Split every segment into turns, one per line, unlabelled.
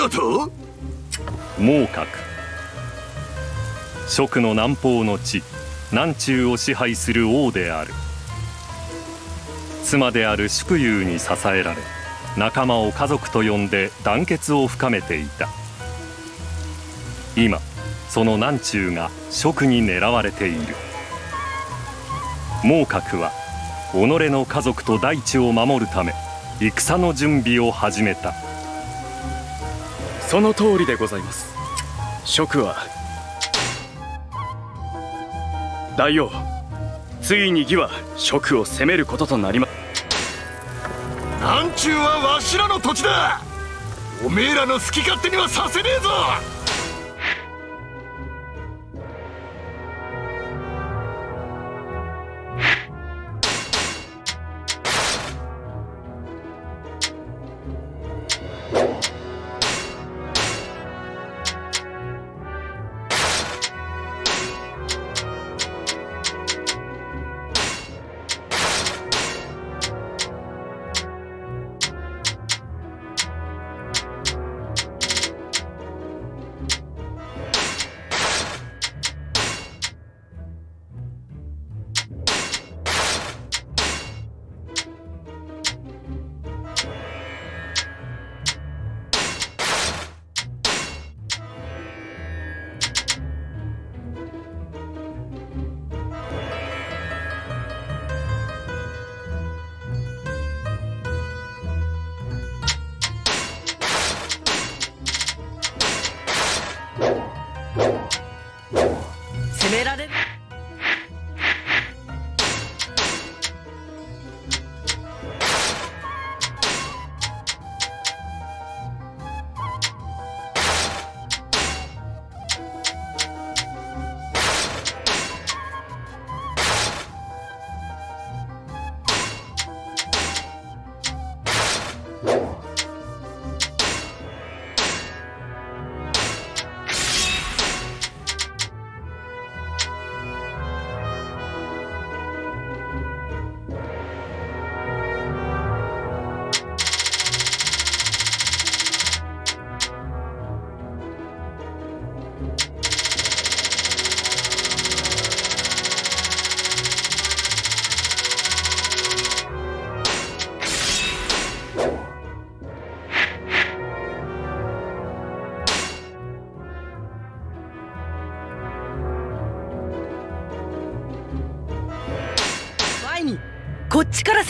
だと？
孟獲蜀の南方の地南中を支配する王である。妻である祝友に支えられ仲間を家族と呼んで団結を深めていた。今その南中が蜀に狙われている。孟獲は己の家族と大地を守るため戦の準備を始めた。
その通りでございます。職は大王ついに義は職を攻めることとなりま
んちゅうはわしらの土地だ。おめえらの好き勝手にはさせねえぞ。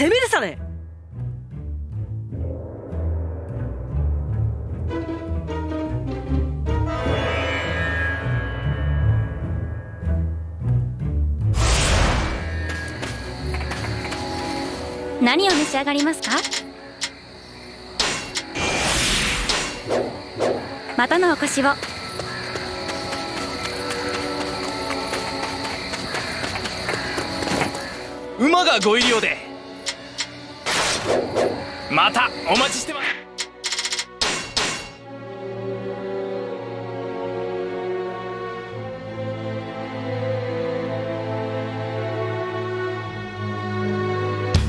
攻めるさね。
何を召し上がりますか？またのお越しを。
馬がご入り用でまたお待ちしてます。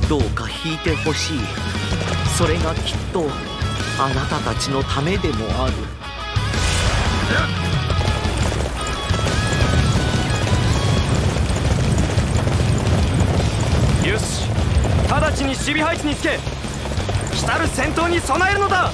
どうか引いてほしい。それがきっとあなたたちのためでもある。
よし。直ちに守備配置につけ来たる戦闘に備えるのだ。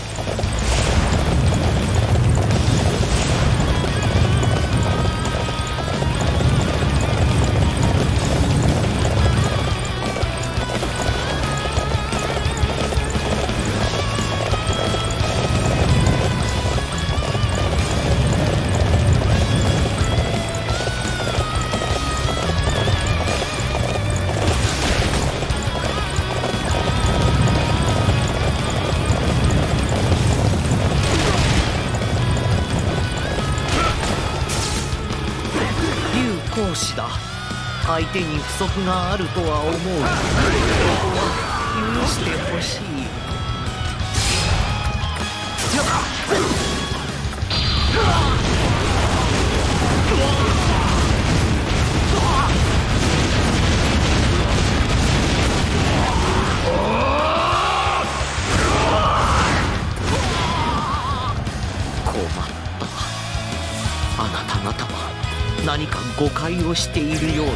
相手に不足があるとは思うここは許してほしい。困ったあなた方は何か誤解をしているようだ。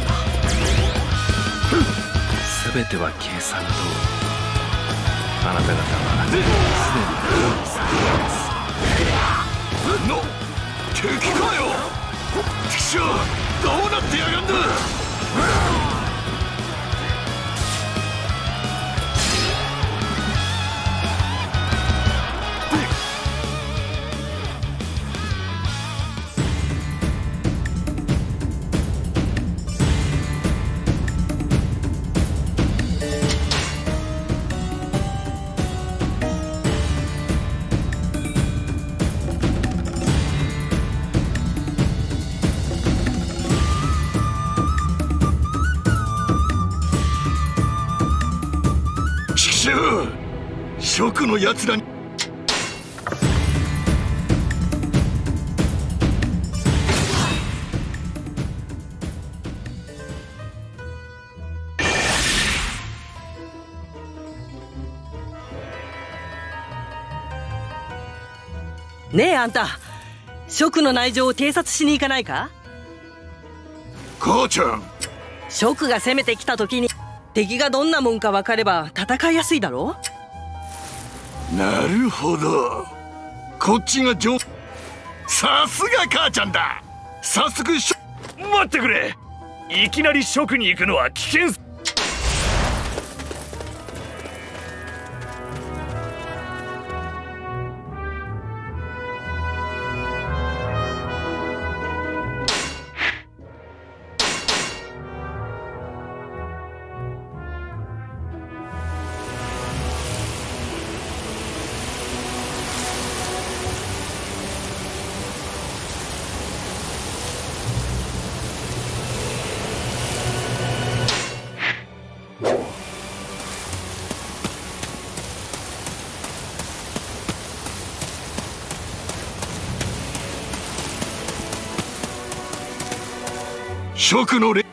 全ては計算通りあなた方はすでに用意されています。
の敵かよ。畜生どうなってやがんだ。職のやつらに。
ねえあんた。職の内情を偵察しに行かないか？
母ちゃん。
職が攻めてきた時に敵がどんなもんか分かれば戦いやすいだろ？
なるほど。こっちが上。さすが母ちゃんだ。早速しょ。
待ってくれ。いきなり職に行くのは危険
食のれ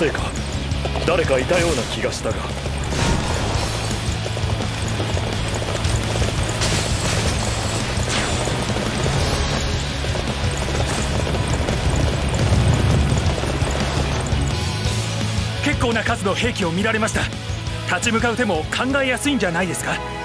せいか。誰かいたような気がしたが。
結構な数の兵器を見られました。立ち向かう手も考えやすいんじゃないですか？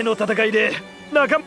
前の戦いで仲間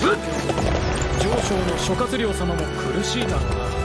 上昇の諸葛亮様も苦しいだろうな。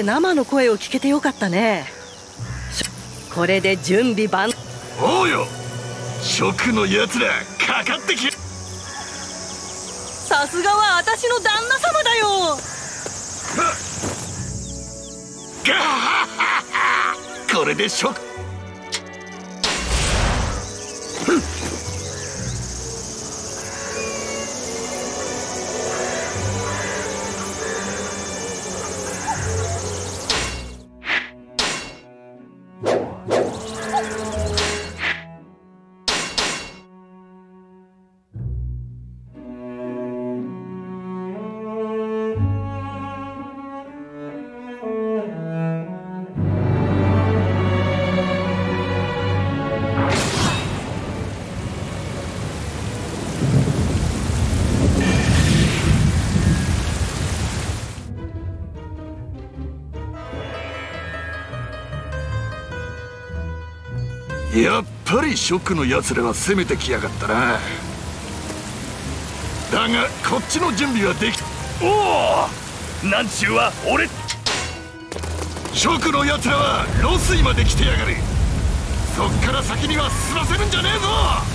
で生の声を聞けてよかったね。これで準備万
おうよ食のやつらかかってき
さすがは私の旦那様だよ。
ガハハハこれで食。やっぱりショックのやつらは攻めてきやがったな。だがこっちの準備はでき
おおなんちゅうは俺。
ショクのやつらはロスイまで来てやがる。そっから先には進ませるんじゃねえぞ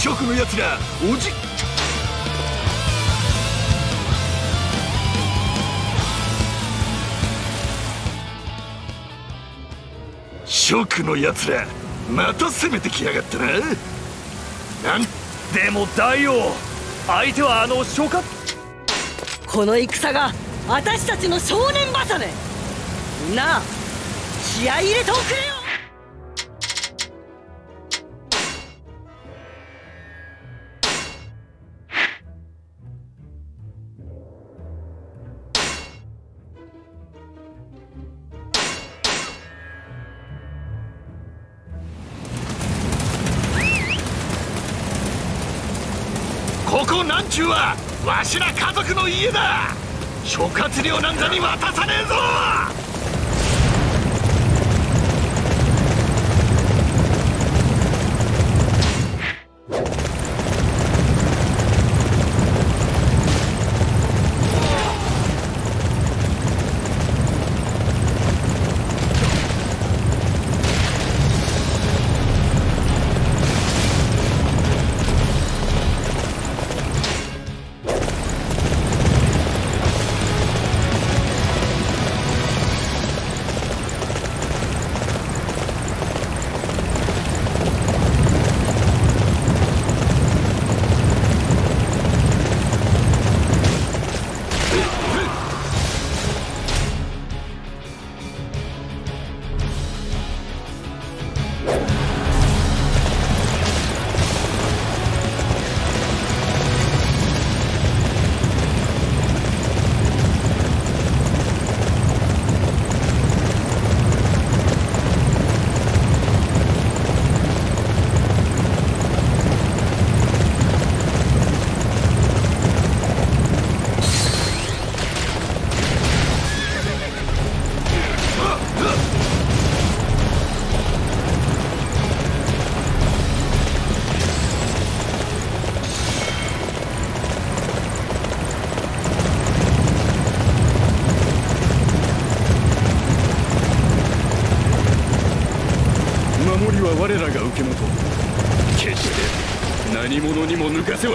ハ諸のやつらおじ。諸のやつらまた攻めてきやがったな。なん
でも大王相手はあの諸葛
この戦が私たちの正念場さね。みんな気合い入れておくれ。よ
家だ諸葛亮なんかに渡さねえぞ。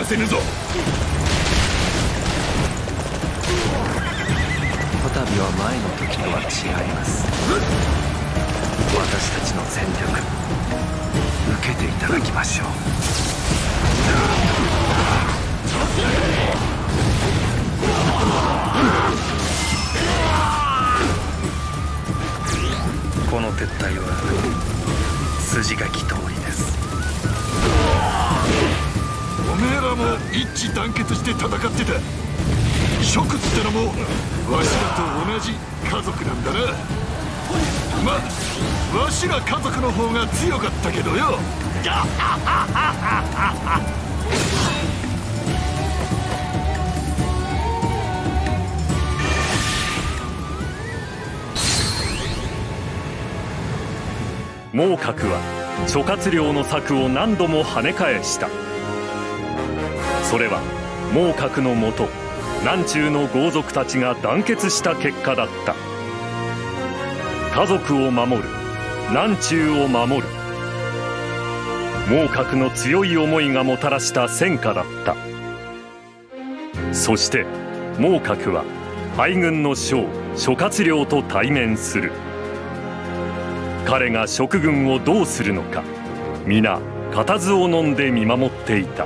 せぬぞ。
諸ってのもわしらと同じ家族なんだな。まわしら家族の方が強かったけどよ。ガッハハ
は諸葛亮の策を何度も跳ね返した。それは孟獲のもと南中の豪族たちが団結した結果だった。家族を守る。南中を守る。孟獲の強い思いがもたらした戦果だった。そして孟獲は敗軍の将諸葛亮と対面する。彼が食軍をどうするのか皆固唾を飲んで見守っていた。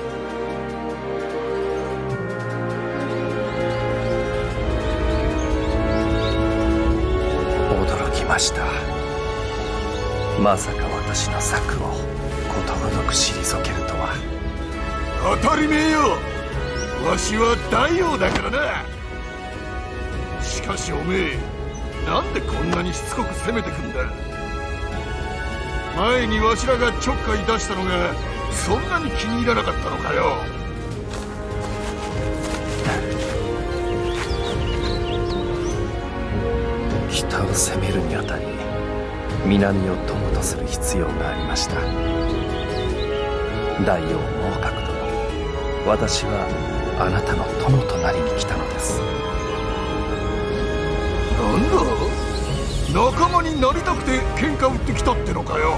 ました。まさか私の策をことごとく退けるとは。
当たり前よ。わしは大王だからな。しかしおめえなんでこんなにしつこく攻めてくんだ。前にわしらがちょっかい出したのがそんなに気に入らなかったのかよ。
北を攻めるにあたり南を友とする必要がありました。大王猛角殿私はあなたの友となりに来たのです。
なんだ？仲間になりたくて喧嘩売ってきたってのかよ。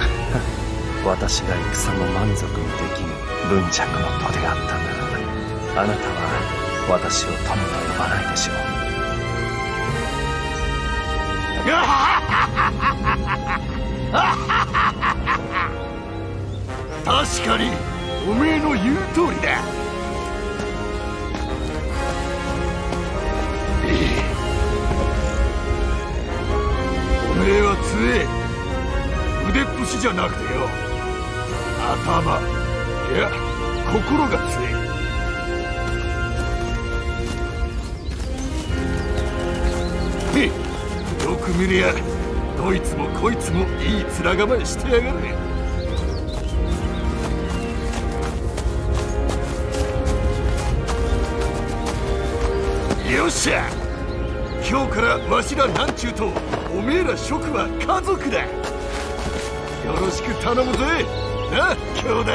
私が戦も満足にできぬ文着の徒であったならあなたは私を友と呼ばないでしょう
確かにおめえの言う通りだ。おめえは強え。腕っぷしじゃなくてよ。頭。いや心が強え。見りゃ。どいつもこいつもいい面構えしてやがるよっしゃ。今日からわしら南中とおめえら諸は家族だ。よろしく頼むぜ。な兄弟。